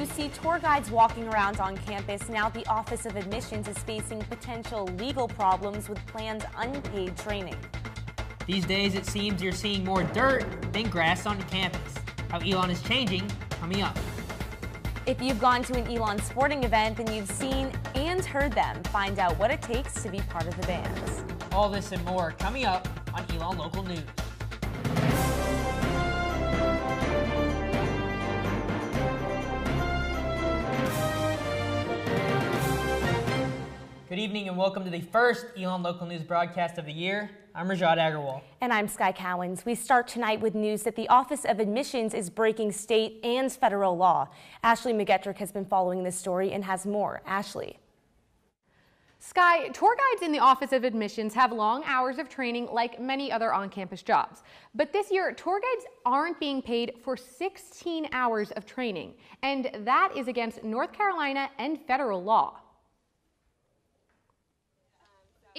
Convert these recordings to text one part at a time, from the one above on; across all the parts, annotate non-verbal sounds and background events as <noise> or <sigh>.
You see tour guides walking around on campus. Now the Office of Admissions is facing potential legal problems with planned unpaid training. These days, it seems you're seeing more dirt than grass on campus. How Elon is changing coming up. If you've gone to an Elon sporting event, then you've seen and heard them. Find out what it takes to be part of the bands. All this and more coming up on Elon Local News. Good evening and welcome to the first Elon Local News broadcast of the year. I'm Rajat Agarwal. And I'm Sky Cowens. We start tonight with news that the Office of Admissions is breaking state and federal law. Ashley McGetrick has been following this story and has more. Ashley. Sky, tour guides in the Office of Admissions have long hours of training like many other on-campus jobs. But this year, tour guides aren't being paid for 16 hours of training, and that is against North Carolina and federal law.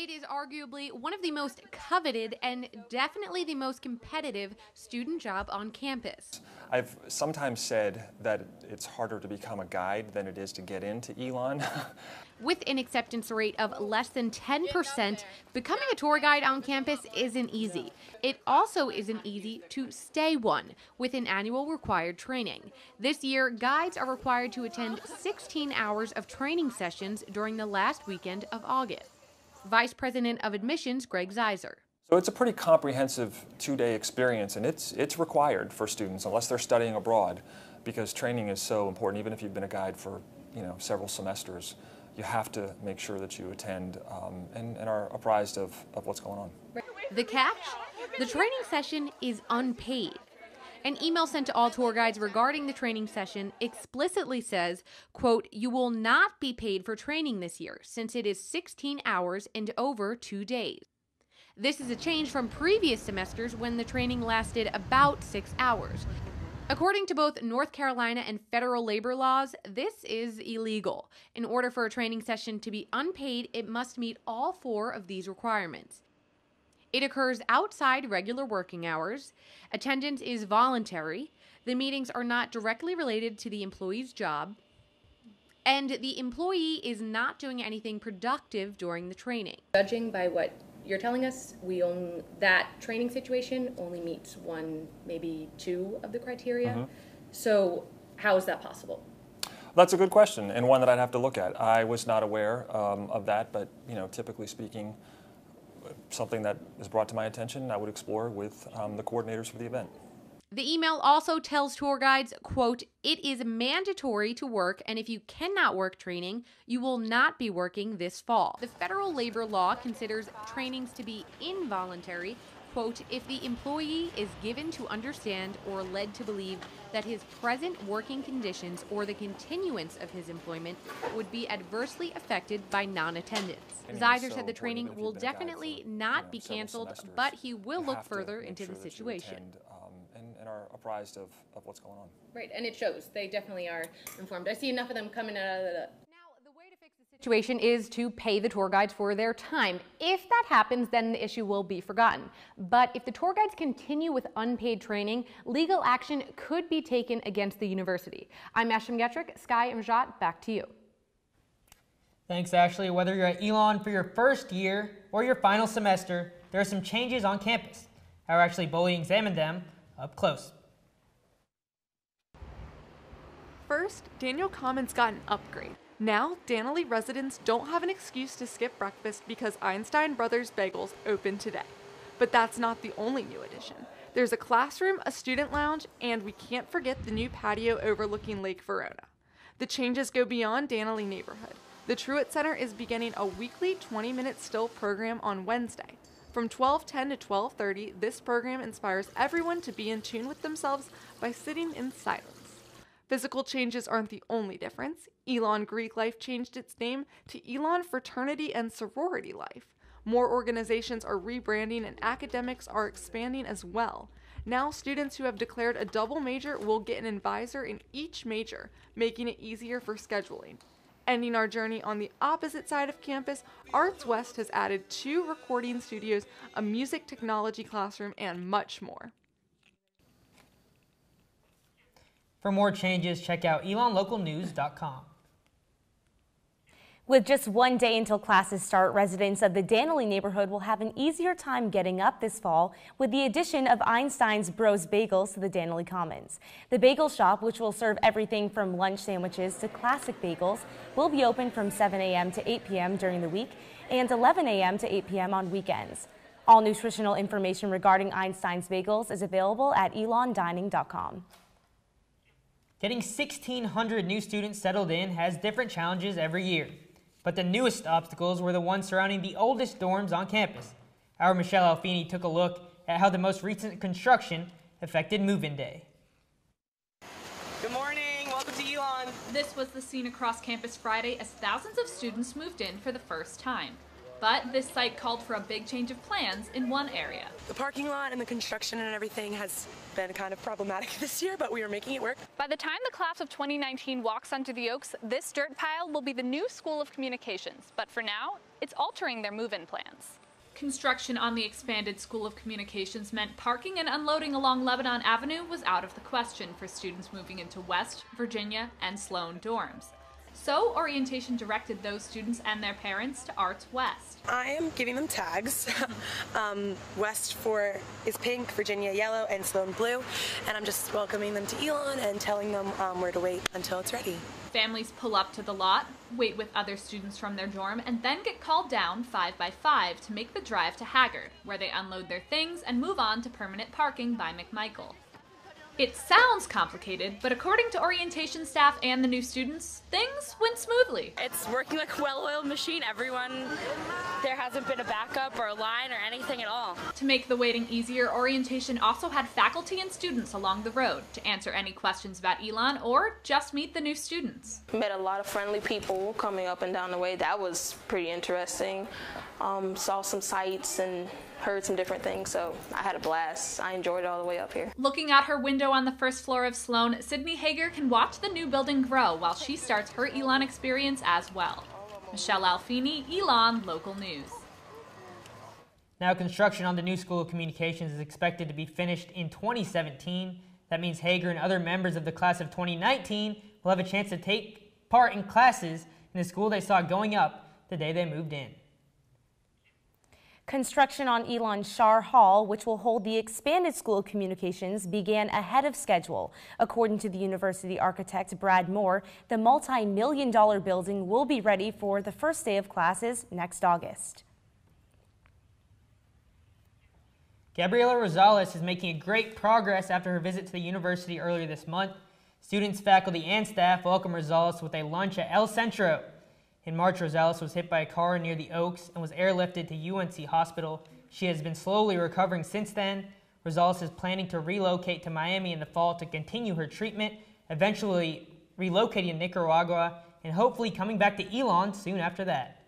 It is arguably one of the most coveted and definitely the most competitive student job on campus. I've sometimes said that it's harder to become a guide than it is to get into Elon. <laughs> With an acceptance rate of less than 10%, becoming a tour guide on campus isn't easy. It also isn't easy to stay one with an annual required training. This year, guides are required to attend 16 hours of training sessions during the last weekend of August. Vice President of Admissions Greg Zaiser. So it's a pretty comprehensive two-day experience, and it's it's required for students unless they're studying abroad, because training is so important. Even if you've been a guide for you know several semesters, you have to make sure that you attend um, and, and are apprised of, of what's going on. The catch: the training session is unpaid. An email sent to all tour guides regarding the training session explicitly says, quote, you will not be paid for training this year since it is 16 hours and over 2 days. This is a change from previous semesters when the training lasted about 6 hours. According to both North Carolina and federal labor laws, this is illegal. In order for a training session to be unpaid, it must meet all four of these requirements. It occurs outside regular working hours. Attendance is voluntary. The meetings are not directly related to the employee's job. And the employee is not doing anything productive during the training. Judging by what you're telling us, we own that training situation only meets one, maybe two of the criteria. Mm-hmm. So, how is that possible? That's a good question and one that I'd have to look at. I was not aware um, of that, but you know, typically speaking, something that is brought to my attention, I would explore with um, the coordinators for the event. The email also tells tour guides, quote, it is mandatory to work, and if you cannot work training, you will not be working this fall. The federal labor law considers trainings to be involuntary, quote, if the employee is given to understand or led to believe that his present working conditions or the continuance of his employment would be adversely affected by non attendance. Zaiser so said the training will definitely for, not you know, be canceled, but he will look further into sure the situation. Attend, um, and, and, are apprised of, of what's going on. Right, and it shows. They definitely are informed. I see enough of them coming out of the way to fix the situation is to pay the tour guides for their time. If that happens, then the issue will be forgotten. But if the tour guides continue with unpaid training, legal action could be taken against the university. I'm Ashley McGetrick, Sky and Rajat, back to you. Thanks, Ashley. Whether you're at Elon for your first year or your final semester, there are some changes on campus. Our actually Boley examined them up close. First, Dannelly Commons got an upgrade. Now, Dannelly residents don't have an excuse to skip breakfast because Einstein Brothers Bagels open today. But that's not the only new addition. There's a classroom, a student lounge, and we can't forget the new patio overlooking Lake Verona. The changes go beyond Dannelly neighborhood. The Truett Center is beginning a weekly 20-minute still program on Wednesday. From 12:10 to 12:30, this program inspires everyone to be in tune with themselves by sitting in silence. Physical changes aren't the only difference. Elon Greek Life changed its name to Elon Fraternity and Sorority Life. More organizations are rebranding and academics are expanding as well. Now, students who have declared a double major will get an advisor in each major, making it easier for scheduling. Ending our journey on the opposite side of campus, Arts West has added two recording studios, a music technology classroom, and much more. For more changes, check out elonlocalnews.com. With just one day until classes start, residents of the Dannelly neighborhood will have an easier time getting up this fall with the addition of Einstein's Bros Bagels to the Dannelly Commons. The bagel shop, which will serve everything from lunch sandwiches to classic bagels, will be open from 7 a.m. to 8 p.m. during the week and 11 a.m. to 8 p.m. on weekends. All nutritional information regarding Einstein's Bagels is available at elondining.com. Getting 1,600 new students settled in has different challenges every year. But the newest obstacles were the ones surrounding the oldest dorms on campus. Our Michelle Alfini took a look at how the most recent construction affected move-in day. Good morning, welcome to Elon. This was the scene across campus Friday as thousands of students moved in for the first time. But this site called for a big change of plans in one area. The parking lot and the construction and everything has been kind of problematic <laughs> this year, but we are making it work. By the time the class of 2019 walks onto the Oaks, this dirt pile will be the new School of Communications. But for now, it's altering their move-in plans. Construction on the expanded School of Communications meant parking and unloading along Lebanon Avenue was out of the question for students moving into West, Virginia, and Sloan dorms. So, orientation directed those students and their parents to Arts West. I am giving them tags. <laughs> um, West for is pink, Virginia yellow, and Sloan blue, and I'm just welcoming them to Elon and telling them um, where to wait until it's ready. Families pull up to the lot, wait with other students from their dorm, and then get called down five by five to make the drive to Haggard, where they unload their things and move on to permanent parking by McMichael. It sounds complicated, but according to orientation staff and the new students, things went smoothly. It's working like a well-oiled machine. Everyone, there hasn't been a backup or a line or anything at all. To make the waiting easier, orientation also had faculty and students along the road to answer any questions about Elon or just meet the new students. Met a lot of friendly people coming up and down the way. That was pretty interesting. Um, saw some sights and heard some different things, so I had a blast. I enjoyed it all the way up here. Looking out her window on the first floor of Sloan, Sydney Hager can watch the new building grow while she starts her Elon experience as well. Michelle Alfini, Elon Local News. Now, construction on the new School of Communications is expected to be finished in 2017. That means Hager and other members of the class of 2019 will have a chance to take part in classes in the school they saw going up the day they moved in. Construction on Elon Schar Hall, which will hold the expanded School of Communications, began ahead of schedule. According to the university architect Brad Moore, the multi-million dollar building will be ready for the first day of classes next August. Gabriela Rosales is making great progress after her visit to the university earlier this month. Students, faculty, and staff welcome Rosales with a lunch at El Centro. In March, Rosales was hit by a car near the Oaks and was airlifted to UNC Hospital. She has been slowly recovering since then. Rosales is planning to relocate to Miami in the fall to continue her treatment, eventually relocating to Nicaragua, and hopefully coming back to Elon soon after that.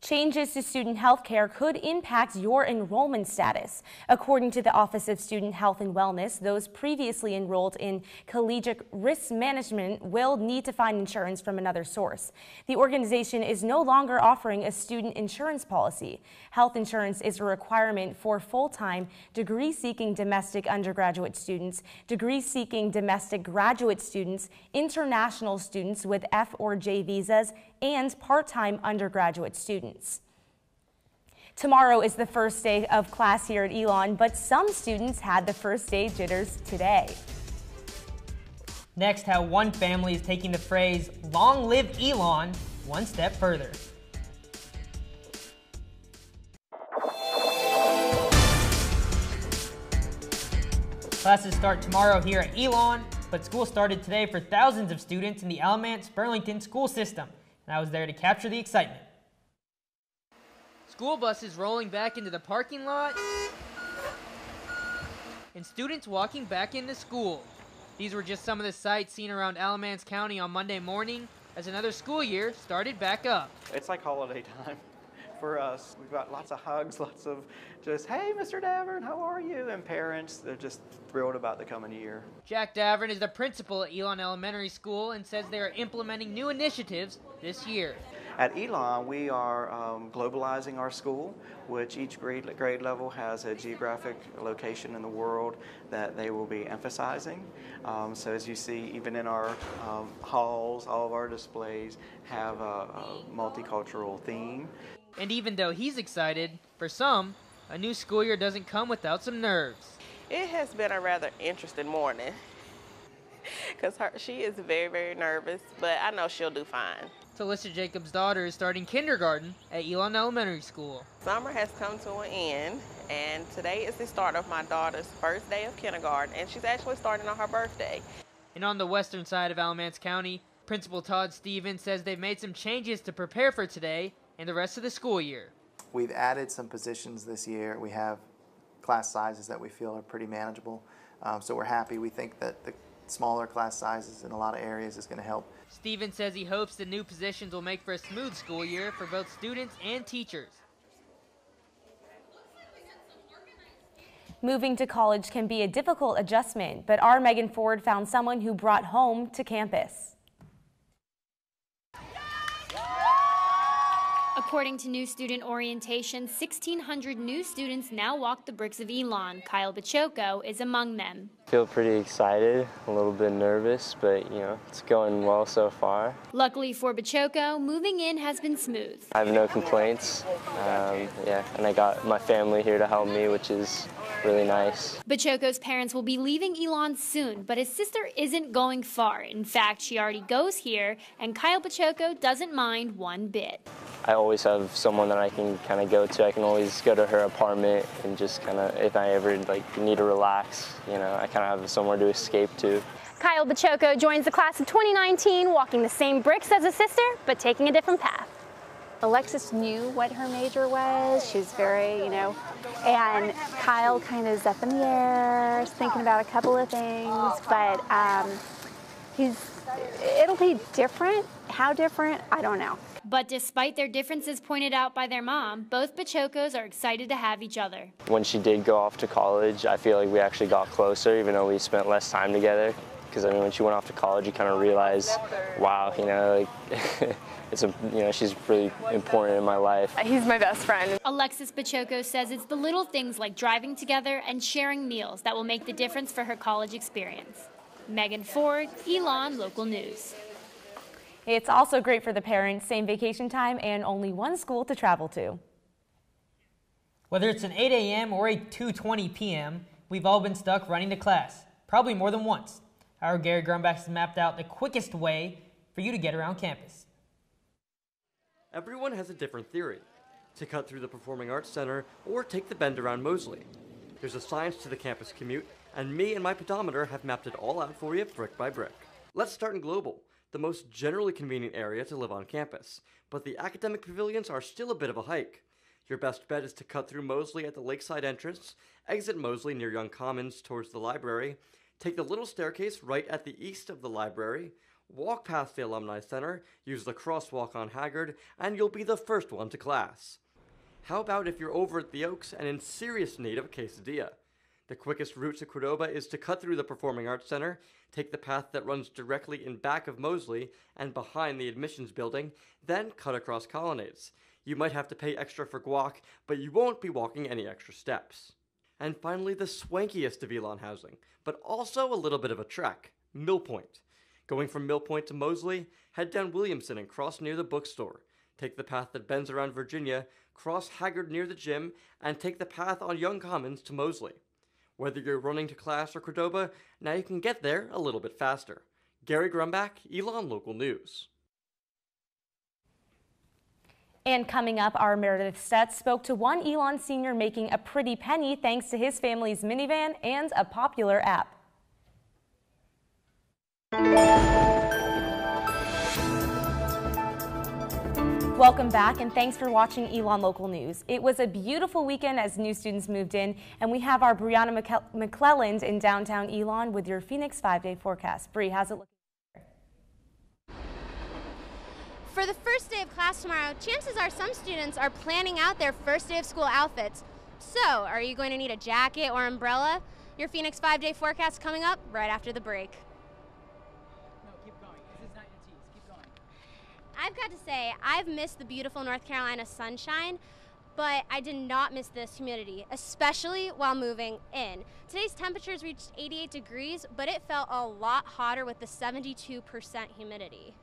Changes to student health care could impact your enrollment status. According to the Office of Student Health and Wellness, those previously enrolled in collegiate risk management will need to find insurance from another source. The organization is no longer offering a student insurance policy. Health insurance is a requirement for full-time degree-seeking domestic undergraduate students, degree-seeking domestic graduate students, international students with F or J visas, and part-time undergraduate students. Tomorrow is the first day of class here at Elon, but some students had the first day jitters today. Next, how one family is taking the phrase, long live Elon, one step further. Classes start tomorrow here at Elon, but school started today for thousands of students in the Alamance Burlington school system and I was there to capture the excitement. School buses rolling back into the parking lot, and students walking back into school. These were just some of the sights seen around Alamance County on Monday morning as another school year started back up. It's like holiday <laughs> time for us. We've got lots of hugs, <laughs> lots of just, hey, Mr. Davern, how are you? And parents, they're just thrilled about the coming year. Jack Davern is the principal at Elon Elementary School and says they are implementing new initiatives this year. At Elon, we are um, globalizing our school, which each grade, grade level has a geographic location in the world that they will be emphasizing. Um, so as you see, even in our um, halls, all of our displays have a, a multicultural theme. And even though he's excited, for some, a new school year doesn't come without some nerves. It has been a rather interesting morning <laughs> because she is very, very nervous, but I know she'll do fine. Talissa Jacobs' daughter is starting kindergarten at Elon Elementary School. Summer has come to an end, and today is the start of my daughter's first day of kindergarten, and she's actually starting on her birthday. And on the western side of Alamance County, Principal Todd Stevens says they've made some changes to prepare for today and the rest of the school year. We've added some positions this year. We have class sizes that we feel are pretty manageable. Um, so we're happy. We think that the smaller class sizes in a lot of areas is going to help. Steven says he hopes the new positions will make for a smooth school year for both students and teachers. Moving to college can be a difficult adjustment, but our Megan Ford found someone who brought home to campus. According to new student orientation, 1,600 new students now walk the bricks of Elon. Kyle Bachoco is among them. Feel pretty excited, a little bit nervous, but you know, it's going well so far. Luckily for Bachoco, moving in has been smooth. I have no complaints, um, yeah, and I got my family here to help me, which is really nice. Bachoco's parents will be leaving Elon soon, but his sister isn't going far. In fact, she already goes here, and Kyle Bachoco doesn't mind one bit. I always have someone that I can kind of go to. I can always go to her apartment and just kind of, if I ever like need to relax, you know, I kind of have somewhere to escape to. Kyle Bachoco joins the class of 2019, walking the same bricks as his sister, but taking a different path. Alexis knew what her major was. She's very, you know, and Kyle kind of is up in the air, thinking about a couple of things, but um, he's, it'll be different. How different? I don't know. But despite their differences pointed out by their mom, both Bachocos are excited to have each other. When she did go off to college, I feel like we actually got closer, even though we spent less time together. Because I mean, when she went off to college, you kind of realize, wow, you know, like <laughs> it's a, you know, she's really important in my life. Uh, he's my best friend. Alexis Bachoco says it's the little things like driving together and sharing meals that will make the difference for her college experience. Megan Ford, Elon Local News. It's also great for the parents, same vacation time and only one school to travel to. Whether it's an 8 a.m. or a 2.20 p.m., we've all been stuck running to class, probably more than once. Our Gary Grumbach has mapped out the quickest way for you to get around campus. Everyone has a different theory. To cut through the Performing Arts Center or take the bend around Moseley. There's a science to the campus commute, and me and my pedometer have mapped it all out for you brick by brick. Let's start in Global the most generally convenient area to live on campus, but the academic pavilions are still a bit of a hike. Your best bet is to cut through Moseley at the lakeside entrance, exit Moseley near Young Commons towards the library, take the little staircase right at the east of the library, walk past the Alumni Center, use the crosswalk on Haggard, and you'll be the first one to class. How about if you're over at the Oaks and in serious need of a quesadilla? The quickest route to Qdoba is to cut through the Performing Arts Center, take the path that runs directly in back of Moseley and behind the admissions building, then cut across colonnades. You might have to pay extra for guac, but you won't be walking any extra steps. And finally, the swankiest of Elon housing, but also a little bit of a trek, Mill Point. Going from Mill Point to Moseley, head down Williamson and cross near the bookstore. Take the path that bends around Virginia, cross Haggard near the gym, and take the path on Young Commons to Moseley. Whether you're running to class or Qdoba, now you can get there a little bit faster. Gary Grumbach, Elon Local News. And coming up, our Meredith Stutz spoke to one Elon senior making a pretty penny thanks to his family's minivan and a popular app. Welcome back and thanks for watching Elon Local News. It was a beautiful weekend as new students moved in and we have our Brianna McClelland in downtown Elon with your Phoenix five-day forecast. Bree, how's it looking? For the first day of class tomorrow, chances are some students are planning out their first day of school outfits. So, are you going to need a jacket or umbrella? Your Phoenix five-day forecast coming up right after the break. No, keep going. This is not your tease. Keep going. I've got to say, I've missed the beautiful North Carolina sunshine, but I did not miss this humidity, especially while moving in. Today's temperatures reached 88 degrees, but it felt a lot hotter with the 72% humidity.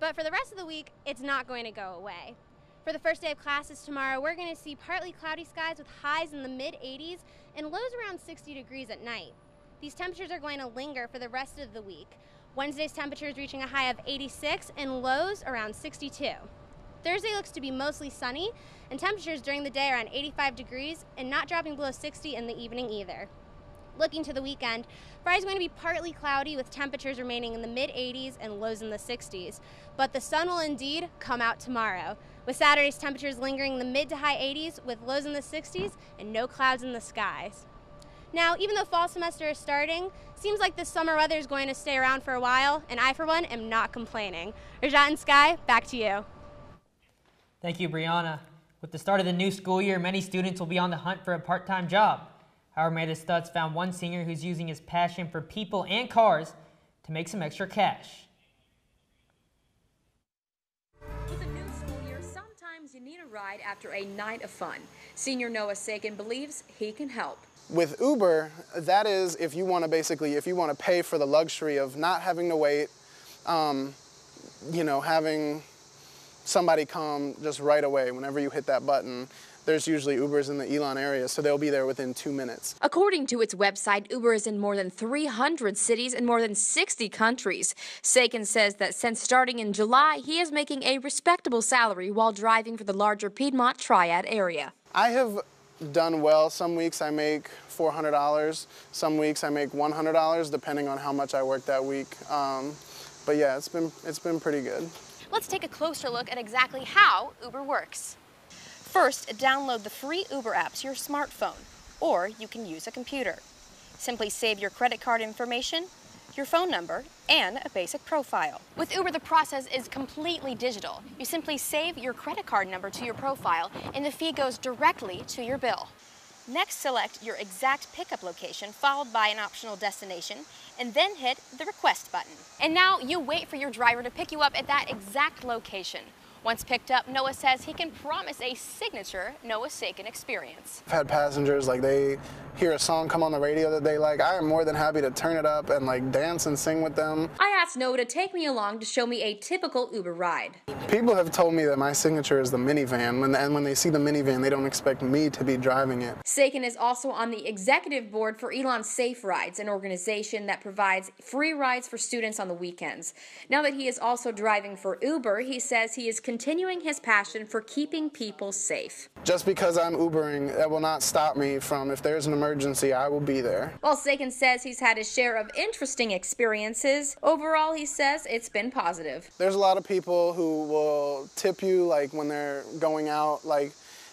But for the rest of the week, it's not going to go away. For the first day of classes tomorrow, we're going to see partly cloudy skies with highs in the mid 80s and lows around 60 degrees at night. These temperatures are going to linger for the rest of the week. Wednesday's temperatures reaching a high of 86 and lows around 62. Thursday looks to be mostly sunny, and temperatures during the day around 85 degrees and not dropping below 60 in the evening either. Looking to the weekend, Friday's going to be partly cloudy with temperatures remaining in the mid 80s and lows in the 60s, but the sun will indeed come out tomorrow, with Saturday's temperatures lingering in the mid to high 80s with lows in the 60s and no clouds in the skies. Now, even though fall semester is starting, seems like the summer weather is going to stay around for a while, and I, for one, am not complaining. Rajat and Sky, back to you. Thank you, Brianna. With the start of the new school year, many students will be on the hunt for a part-time job. However, Meredith Stutz found one senior who's using his passion for people and cars to make some extra cash. With a new school year, sometimes you need a ride after a night of fun. Senior Noah Sagan believes he can help. With Uber, that is if you want to basically, if you want to pay for the luxury of not having to wait, um, you know, having somebody come just right away whenever you hit that button. There's usually Ubers in the Elon area, so they'll be there within two minutes. According to its website, Uber is in more than 300 cities in more than 60 countries. Sagan says that since starting in July, he is making a respectable salary while driving for the larger Piedmont Triad area. I have done well. Some weeks I make $400. Some weeks I make $100, depending on how much I work that week. Um, but yeah, it's been it's been pretty good. Let's take a closer look at exactly how Uber works. First, download the free Uber app to your smartphone, or you can use a computer. Simply save your credit card information, your phone number, and a basic profile. With Uber, the process is completely digital. You simply save your credit card number to your profile, and the fee goes directly to your bill. Next, select your exact pickup location, followed by an optional destination, and then hit the request button. And now you wait for your driver to pick you up at that exact location. Once picked up, Noah says he can promise a signature Noah Sagan experience. I've had passengers like they hear a song come on the radio that they like. I am more than happy to turn it up and like dance and sing with them. I asked Noah to take me along to show me a typical Uber ride. People have told me that my signature is the minivan, when, and when they see the minivan, they don't expect me to be driving it. Sagan is also on the executive board for Elon Safe Rides, an organization that provides free rides for students on the weekends. Now that he is also driving for Uber, he says he is continuing his passion for keeping people safe. Just because I'm Ubering, that will not stop me from if there's an emergency, I will be there. While Sagan says he's had his share of interesting experiences, overall he says it's been positive. There's a lot of people who will tip you like when they're going out, like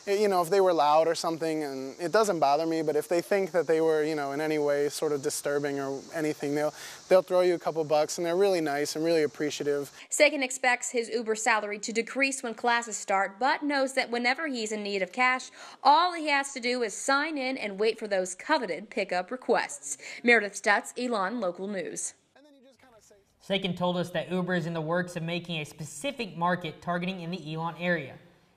you know, if they were loud or something, and it doesn't bother me, but if they think that they were, you know, in any way sort of disturbing or anything, they'll, they'll throw you a couple bucks, and they're really nice and really appreciative. Sagan expects his Uber salary to decrease when classes start, but knows that whenever he's in need of cash, all he has to do is sign in and wait for those coveted pickup requests. Meredith Stutz, Elon Local News. Sagan told us that Uber is in the works of making a specific market targeting in the Elon area.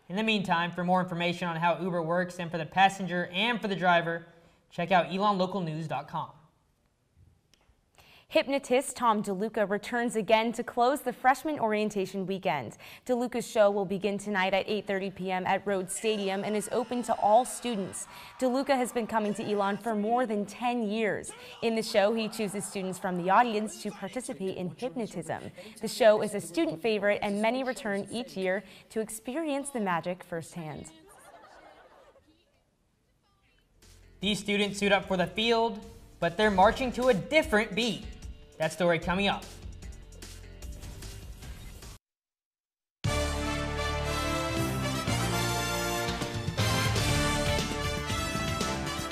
In the meantime, for more information on how Uber works and for the passenger and for the driver, check out elonlocalnews.com. Hypnotist Tom DeLuca returns again to close the freshman orientation weekend. DeLuca's show will begin tonight at 8.30 p.m. at Rhodes Stadium and is open to all students. DeLuca has been coming to Elon for more than 10 years. In the show, he chooses students from the audience to participate in hypnotism. The show is a student favorite and many return each year to experience the magic firsthand. These students suit up for the field, but they're marching to a different beat. That story coming up.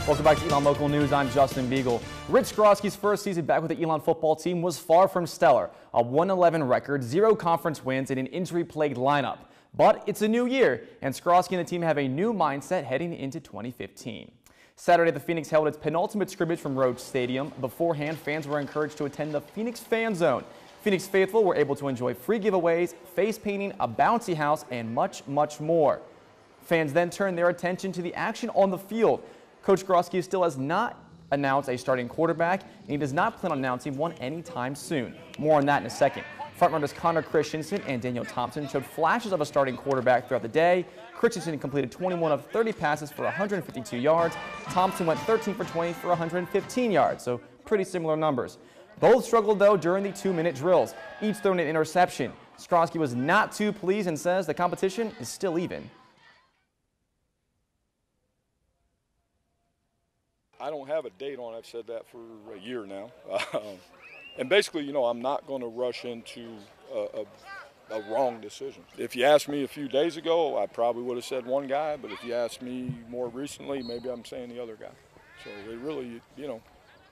Welcome back to Elon Local News. I'm Justin Beagle. Rich Skrosky's first season back with the Elon football team was far from stellar. A 1-11 record, zero conference wins, and an injury-plagued lineup. But it's a new year, and Skrosky and the team have a new mindset heading into 2015. Saturday, the Phoenix held its penultimate scrimmage from Rhodes Stadium. Beforehand, fans were encouraged to attend the Phoenix Fan Zone. Phoenix faithful were able to enjoy free giveaways, face painting, a bouncy house, and much, much more. Fans then turned their attention to the action on the field. Coach Skrosky still has not announced a starting quarterback, and he does not plan on announcing one anytime soon. More on that in a second. Frontrunners Connor Christensen and Daniel Thompson showed flashes of a starting quarterback throughout the day. Christensen completed 21 of 30 passes for 152 yards. Thompson went 13 for 20 for 115 yards, so pretty similar numbers. Both struggled, though, during the two-minute drills, each throwing an interception. Skrosky was not too pleased and says the competition is still even. I don't have a date on it. I've said that for a year now. <laughs> Um, And basically, you know, I'm not going to rush into a, a, a, wrong decision. If you asked me a few days ago, I probably would have said one guy, but if you asked me more recently, maybe I'm saying the other guy. So it really, you know,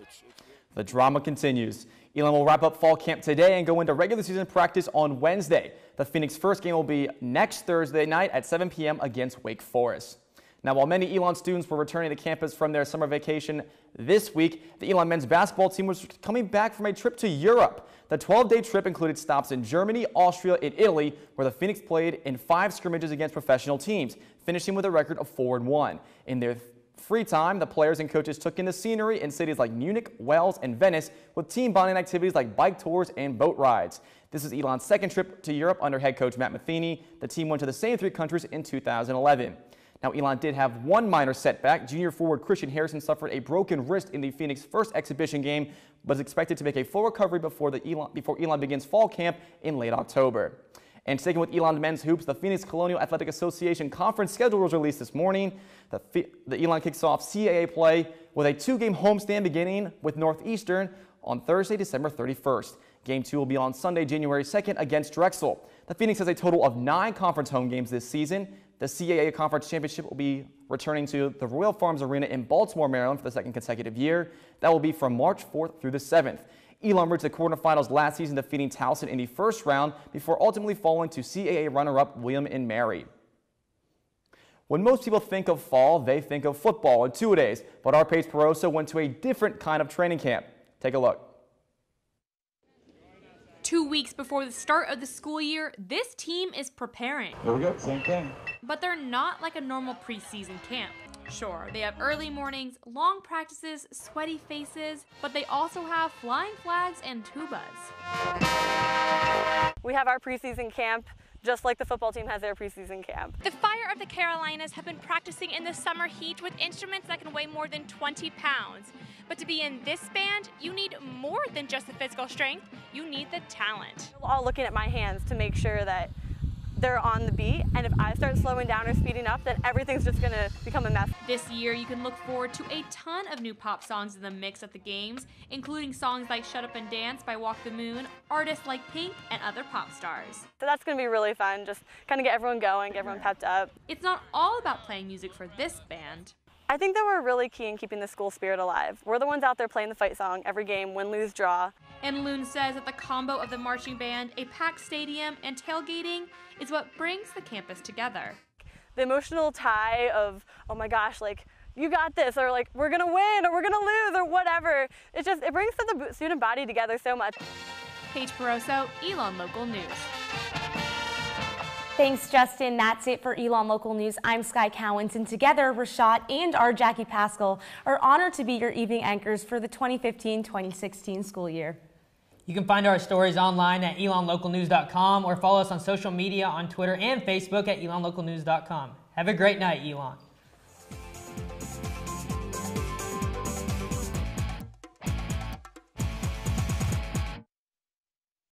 it's, it's the drama continues. Elon will wrap up fall camp today and go into regular season practice on Wednesday. The Phoenix first game will be next Thursday night at 7 p.m. against Wake Forest. Now, while many Elon students were returning to campus from their summer vacation this week, the Elon men's basketball team was coming back from a trip to Europe. The 12-day trip included stops in Germany, Austria, and Italy, where the Phoenix played in five scrimmages against professional teams, finishing with a record of 4-1. In their free time, the players and coaches took in the scenery in cities like Munich, Wales, and Venice, with team bonding activities like bike tours and boat rides. This is Elon's second trip to Europe under head coach Matt Matheny. The team went to the same three countries in 2011. Now, Elon did have one minor setback. Junior forward Christian Harrison suffered a broken wrist in the Phoenix first exhibition game, but is expected to make a full recovery before, the Elon, before Elon begins fall camp in late October. And sticking with Elon men's hoops, the Phoenix Colonial Athletic Association conference schedule was released this morning. The, the Elon kicks off CAA play with a two-game homestand beginning with Northeastern on Thursday, December 31st. Game two will be on Sunday, January 2nd against Drexel. The Phoenix has a total of nine conference home games this season. The CAA Conference Championship will be returning to the Royal Farms Arena in Baltimore, Maryland for the second consecutive year. That will be from March 4th through the 7th. Elon reached the quarterfinals last season, defeating Towson in the first round before ultimately falling to CAA runner-up William and Mary. When most people think of fall, they think of football and two-a-days, but our Paige Peroso went to a different kind of training camp. Take a look. Two weeks before the start of the school year, this team is preparing. Here we go, same thing. But they're not like a normal preseason camp. Sure, they have early mornings, long practices, sweaty faces, but they also have flying flags and tubas. We have our preseason camp just like the football team has their preseason camp. The Fire of the Carolinas have been practicing in the summer heat with instruments that can weigh more than 20 pounds. But to be in this band, you need more than just the physical strength, you need the talent. All looking at my hands to make sure that they're on the beat. And if I start slowing down or speeding up, then everything's just gonna become a mess. This year, you can look forward to a ton of new pop songs in the mix at the games, including songs like Shut Up and Dance by Walk the Moon, artists like Pink, and other pop stars. So that's gonna be really fun, just kind of get everyone going, get everyone pepped up. It's not all about playing music for this band. I think that we're really key in keeping the school spirit alive. We're the ones out there playing the fight song every game, win, lose, draw. And Loon says that the combo of the marching band, a packed stadium, and tailgating is what brings the campus together. The emotional tie of, oh my gosh, like, you got this, or like, we're gonna win, or we're gonna lose, or whatever. It just, it brings the student body together so much. Paige Peroso, Elon Local News. Thanks, Justin. That's it for Elon Local News. I'm Sky Cowens, and together, Rajat and our Jackie Pascal are honored to be your evening anchors for the 2015-2016 school year. You can find our stories online at elonlocalnews.com or follow us on social media on Twitter and Facebook at elonlocalnews.com. Have a great night, Elon.